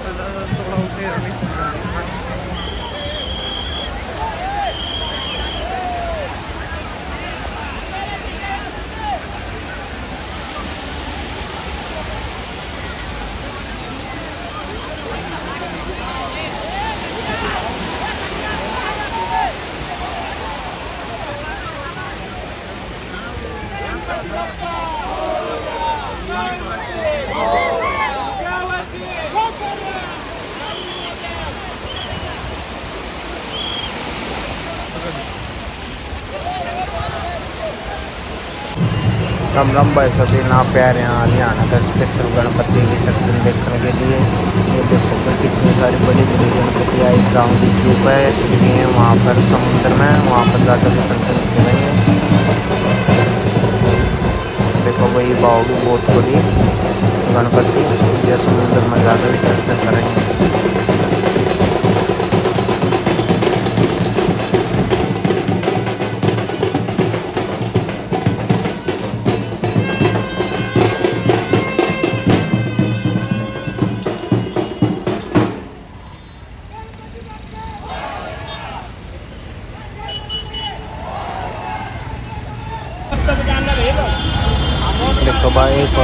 Äh, äh, das ist doch laufen wir nicht. Ram Ram भाई सभी ना प्यारे यहाँ हरियाणा का स्पेशल गणपति विसर्जन देखने के लिए। ये देखो भाई, कितनी सारी बड़ी बड़ी गणपति आई, गाँव की चूप है है, वहाँ पर समुद्र में, वहाँ पर जाकर विसर्जन करेंगे देखो भाई भी बहुत बड़ी गणपति ये समुद्र में जाकर विसर्जन करेंगे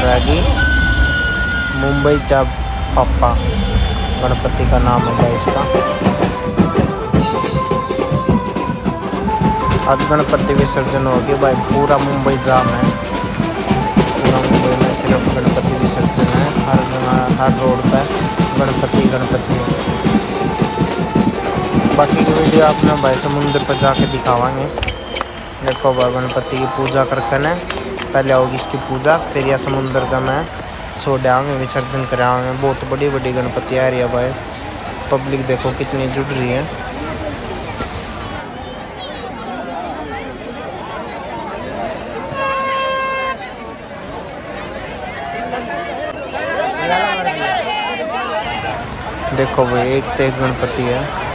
रहेगी मुंबई चा पापा। गणपति का नाम होगा इसका। आज गणपति विसर्जन होगी भाई। पूरा मुंबई जाम है। पूरा मुंबई में सिर्फ़ गणपति विसर्जन है। हर जगह, हर रोड पर गणपति गणपति। बाकी की वीडियो आपने भाई समुद्र पर जाके दिखावाएँगे देखो भाई, गणपति की पूजा करके ना। पहले होगी इसकी पूजा, फिर यह समुद्र का मैं छोड़ आऊँगे विसर्जन कराऊँगे बहुत बड़ी बड़ी गणपति आ रही है भाई। पब्लिक देखो कितनी जुड़ रही है। देखो भाई, एक तो एक गणपति है।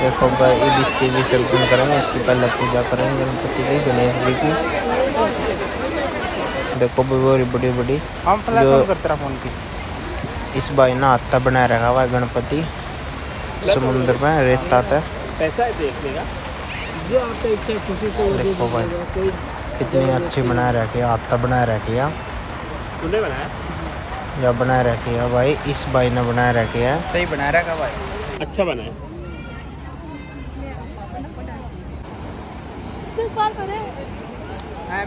देखो भाई ये बिस्ती विसर्जन करेंगे इसकी पहले पूजा करेंगे गणपति की गणेश जी की। देखो भाई बड़ी बड़ी। जो इस भाई ने हाथा बनाए रखा हुआ गणपति। समुद्र में रेता था पैसा देख भाई कितनी अच्छी बनाए रखी है हाथा बनाए रखी है। बनाया? या बनाए रखी है भाई इस भाई ने बनाए रखी है। सही बना रखा भाई। अच्छा बनाया। है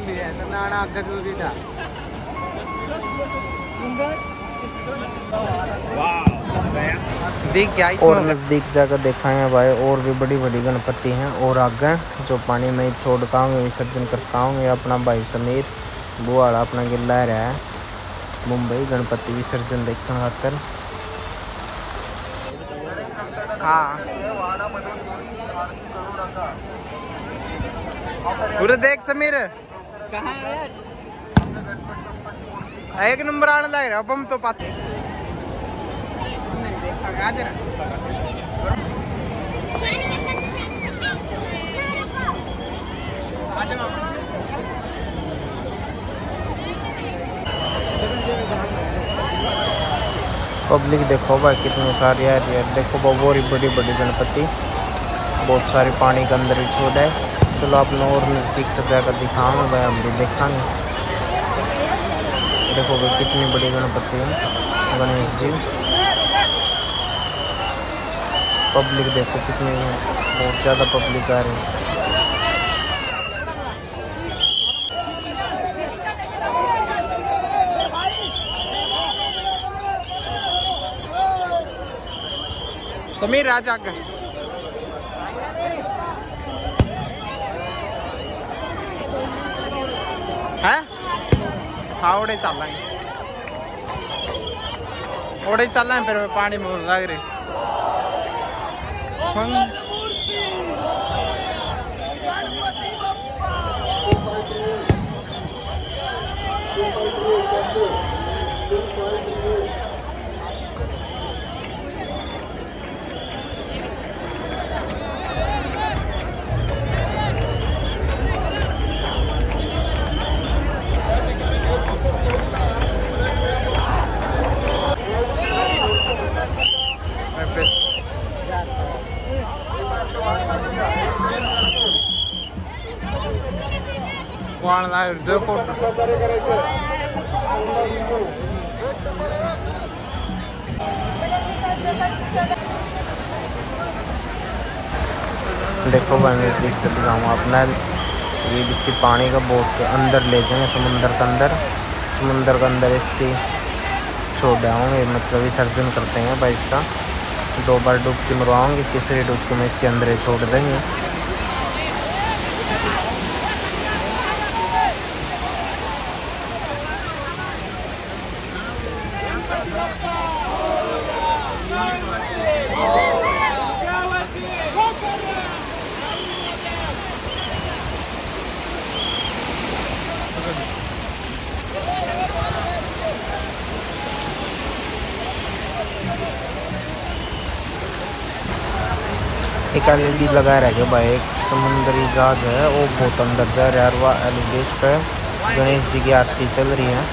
मेरे तो नाना आगे ज़रूरी था। देख क्या और नज़दीक जाकर देखा है भाई और भी बड़ी बड़ी गणपति हैं और आगे जो पानी में ही छोड़ पाऊँगे विसर्जन कर पाऊँगे अपना भाई समीर बुआड़ा अपना गिल्ला रहा है। मुंबई गणपति विसर्जन देखने खातर। हाँ। पूरे देख समीर। है एक नंबर आने लग रहा अब हम तो पाते। पब्लिक देखो भाई कितनी सारी आ रही है। देखो भाई बड़ी बड़ी बड़ी गणपति। बहुत सारी पानी के अंदर छोड़ है। चलो आप लोग और नज़दीक तक जाकर दिखाऊँगा हम भी देखांगे। देखो भाई, कितनी बड़ी गणपति है, गणेश जी। पब्लिक देखो कितनी है, बहुत ज़्यादा पब्लिक आ रही है। समीर राज आगे। है हाँ ओडे चल रहे ओडे चल रहे फिर पानी में लग रहे देखो देखो देखते दिखाऊँ अपना। ये बिस्ती पानी का बहुत अंदर ले जाएँगे, समुंदर के अंदर। समुंदर के अंदर इसकी छोड़ जाऊँगे मतलब विसर्जन करते हैं भाई इसका। दो बार डुबकी मरवाऊँगी, तीसरी डुबकी में इसके अंदर ही छोड़ देंगे। एक एलईडी लगा रह गया भाई, एक समुंदरी जहाज़ है, वो बहुत अंदर जा रहा है एलईडी उस पर गणेश जी की आरती चल रही है।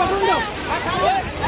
पकड़ूँगा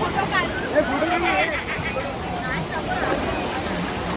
फ़ोटो काढ